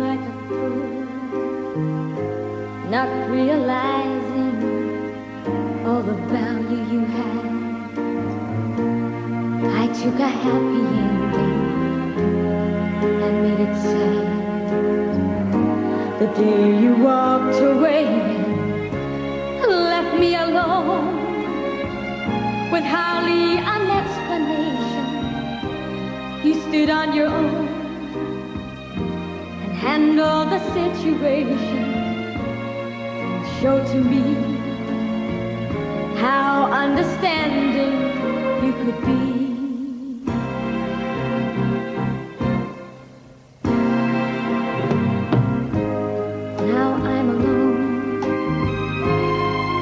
Like a fool, not realizing all the value you had. I took a happy ending and made it sad. The day you walked away left me alone with hardly an explanation. You stood on your own and handled the situation and showed to me how understanding you could be. Now I'm alone,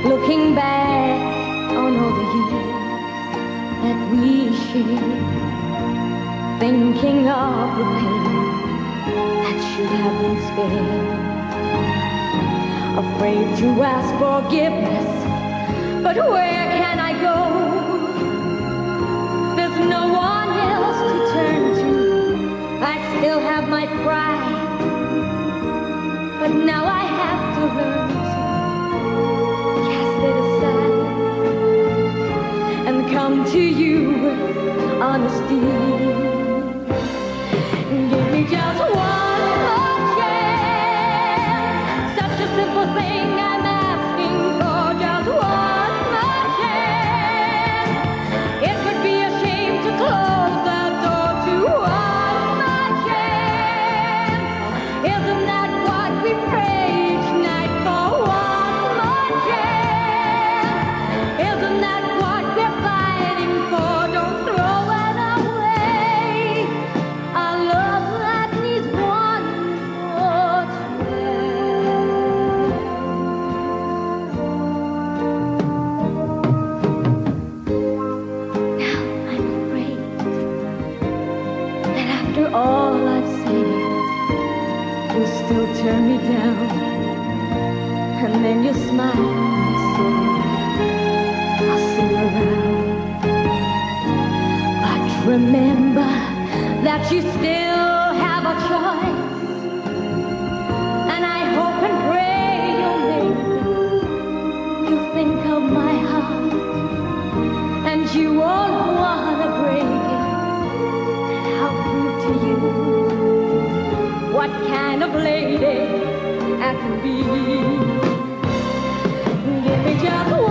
looking back on all the years that we shared, thinking of the pain should have been spared. Afraid to ask forgiveness, but where can I go? There's no one else to turn to. I still have my pride. But now I have to learn to cast it aside and come to you with honesty. Down, and then you smile I'll see you around. But remember that you still have a choice, and I hope and pray you'll make it. You think of my heart, and you won't wanna break it. And I'll prove to you what kind of lady I can be. Give me just